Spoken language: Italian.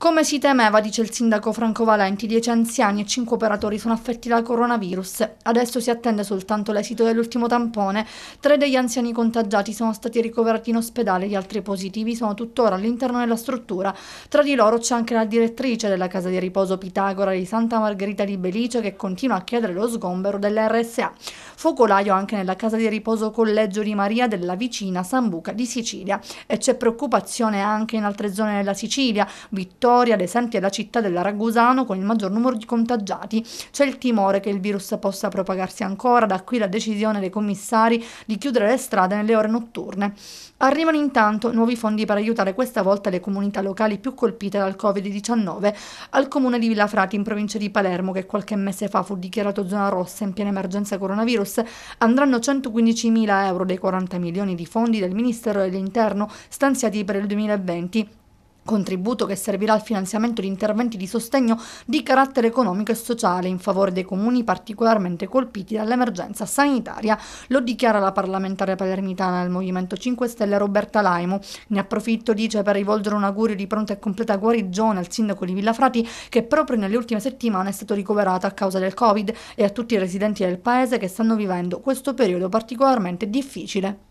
Come si temeva, dice il sindaco Franco Valenti, 10 anziani e 5 operatori sono affetti dal coronavirus. Adesso si attende soltanto l'esito dell'ultimo tampone. Tre degli anziani contagiati sono stati ricoverati in ospedale, gli altri positivi sono tuttora all'interno della struttura. Tra di loro c'è anche la direttrice della casa di riposo Pitagora di Santa Margherita di Belice che continua a chiedere lo sgombero dell'RSA. Focolaio anche nella casa di riposo Collegio di Maria della vicina Sambuca di Sicilia. E c'è preoccupazione anche in altre zone della Sicilia. Vittoria Vittoria, ad esempio, è la città del Ragusano con il maggior numero di contagiati. C'è il timore che il virus possa propagarsi ancora, da qui la decisione dei commissari di chiudere le strade nelle ore notturne. Arrivano intanto nuovi fondi per aiutare questa volta le comunità locali più colpite dal Covid-19. Al comune di Villafrati, in provincia di Palermo, che qualche mese fa fu dichiarato zona rossa in piena emergenza coronavirus, andranno 115.000 euro dei 40 milioni di fondi del Ministero dell'Interno stanziati per il 2020 contributo che servirà al finanziamento di interventi di sostegno di carattere economico e sociale in favore dei comuni particolarmente colpiti dall'emergenza sanitaria, lo dichiara la parlamentare palermitana del Movimento 5 Stelle Roberta Laimo. Ne approfitto, dice, per rivolgere un augurio di pronta e completa guarigione al sindaco di Villafrati che proprio nelle ultime settimane è stato ricoverato a causa del Covid e a tutti i residenti del paese che stanno vivendo questo periodo particolarmente difficile.